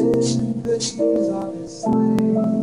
The tears on his honestly